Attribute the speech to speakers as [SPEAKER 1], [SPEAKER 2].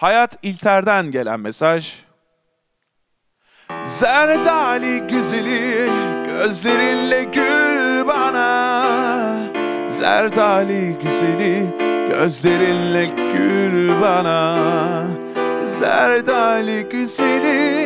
[SPEAKER 1] Hayat İlter'den gelen mesaj. Zerdali güzeli gözlerinle gül bana Zerdali güzeli gözlerinle gül bana Zerdali güzeli gözlerinle